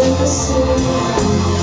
innocent